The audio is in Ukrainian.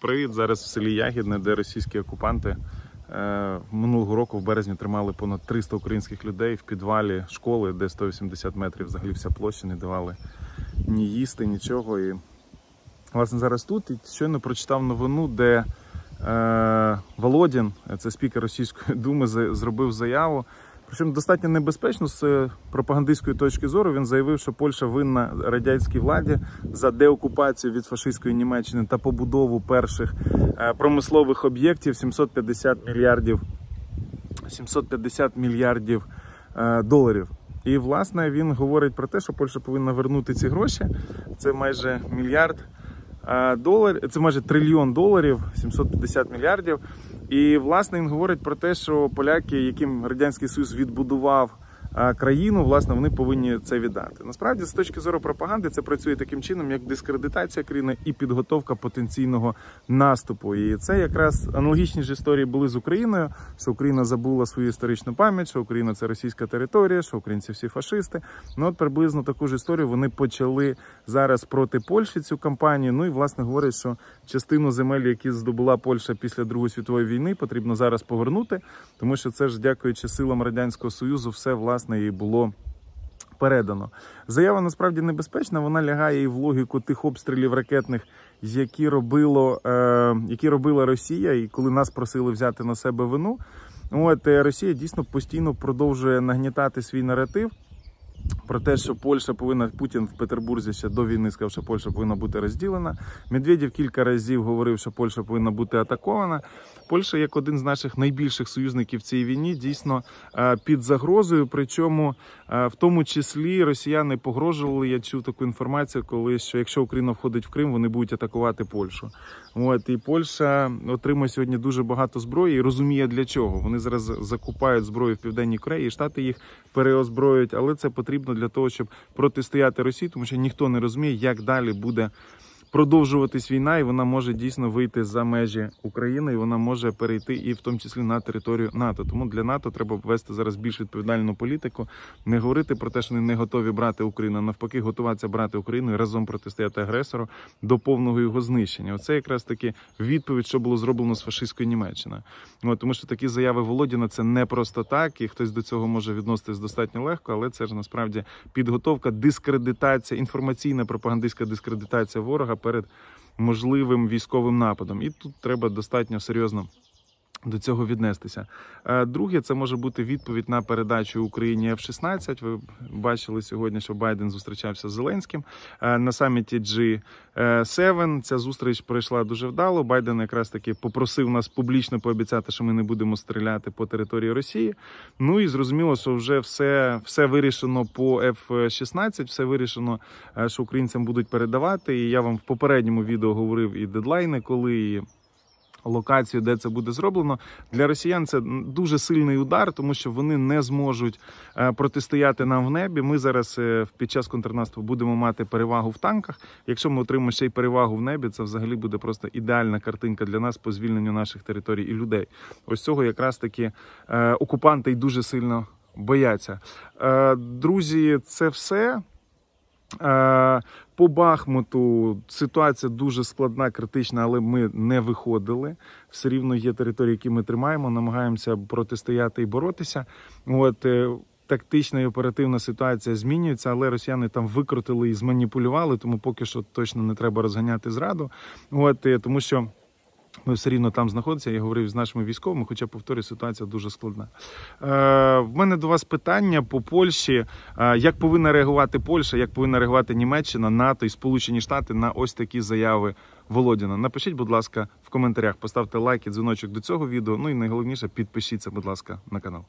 Привіт, зараз в селі Ягідне, де російські окупанти е, минулого року в березні тримали понад 300 українських людей в підвалі школи, де 180 метрів взагалі вся площа, не давали ні їсти, нічого. І власне зараз тут і щойно прочитав новину, де е, Володін, це спікер Російської думи, зробив заяву. Причому достатньо небезпечно з е, пропагандистської точки зору. Він заявив, що Польща винна радянській владі за деокупацію від фашистської Німеччини та побудову перших е, промислових об'єктів 750 мільярдів 750 мільярдів е, доларів. І власне він говорить про те, що Польща повинна вернути ці гроші. Це майже мільярд доларів, це майже трильйон доларів, 750 мільярдів. І власне він говорить про те, що поляки, яким радянський союз відбудував країну, власне, вони повинні це віддати. Насправді, з точки зору пропаганди, це працює таким чином, як дискредитація країни і підготовка потенційного наступу. І це якраз аналогічні ж історії були з Україною, що Україна забула свою історичну пам'ять, що Україна це російська територія, що українці всі фашисти. Ну от приблизно таку ж історію вони почали зараз проти Польщі цю кампанію. Ну і власне говорять, що частину земель, які здобула Польща після Другої світової війни, потрібно зараз повернути, тому що це ж дякуючи силам радянського союзу, все власне і було передано. Заява насправді небезпечна. Вона лягає і в логіку тих обстрілів ракетних, які робило, е, які робила Росія, і коли нас просили взяти на себе вину. От е, Росія дійсно постійно продовжує нагнітати свій наратив. Про те, що Польща повинна Путін в Петербурзі ще до війни сказав, що Польща повинна бути розділена. Медведєв кілька разів говорив, що Польща повинна бути атакована. Польща, як один з наших найбільших союзників в цій війні, дійсно е, під загрозою. Причому е, в тому числі росіяни погрожували. Я чув таку інформацію, коли що якщо Україна входить в Крим, вони будуть атакувати Польщу. От і Польща отримує сьогодні дуже багато зброї і розуміє для чого. Вони зараз закупають зброю в південній Кореї, штати їх переозброюють, але це потрібно для того, щоб протистояти Росії, тому що ніхто не розуміє, як далі буде продовжуватись війна, і вона може дійсно вийти за межі України, і вона може перейти і в тому числі на територію НАТО. Тому для НАТО треба вести зараз більш відповідальну політику, не говорити про те, що вони не готові брати Україну, навпаки, готуватися брати Україну і разом протистояти агресору до повного його знищення. Оце якраз таки відповідь, що було зроблено з фашистською Німеччиною. От, тому що такі заяви Володіна це не просто так, і хтось до цього може відноситись достатньо легко, але це ж насправді підготовка, дискредитація, інформаційна пропагандистська дискредитація ворога перед можливим військовим нападом. І тут треба достатньо серйозно. До цього віднестися. Е, Друге, це може бути відповідь на передачу Україні F-16. Ви бачили сьогодні, що Байден зустрічався з Зеленським е, на саміті G7. Ця зустріч пройшла дуже вдало. Байден якраз таки попросив нас публічно пообіцяти, що ми не будемо стріляти по території Росії. Ну і зрозуміло, що вже все, все вирішено по F-16, все вирішено, е, що українцям будуть передавати. І я вам в попередньому відео говорив і дедлайни, коли і локацію, де це буде зроблено. Для росіян це дуже сильний удар, тому що вони не зможуть е, протистояти нам в небі. Ми зараз е, під час контрнаступу будемо мати перевагу в танках. Якщо ми отримаємо ще й перевагу в небі, це взагалі буде просто ідеальна картинка для нас по звільненню наших територій і людей. Ось цього якраз таки е, окупанти й дуже сильно бояться. Друзі, це все. Е, По Бахмуту ситуація дуже складна, критична, але ми не виходили. Все рівно є території, які ми тримаємо, намагаємося протистояти і боротися. От е, тактична і оперативна ситуація змінюється, але росіяни там викрутили і зманіпулювали, тому поки що точно не треба розганяти зраду. От е, тому що. Ми все рівно там знаходимося. Я говорив з нашими військовими, хоча повторюю, ситуація дуже складна. Е, в мене до вас питання по Польщі. Е, як повинна реагувати Польща, як повинна реагувати Німеччина, НАТО і Сполучені Штати на ось такі заяви Володіна? Напишіть, будь ласка, в коментарях, поставте лайк і дзвіночок до цього відео. Ну і найголовніше, підпишіться, будь ласка, на канал.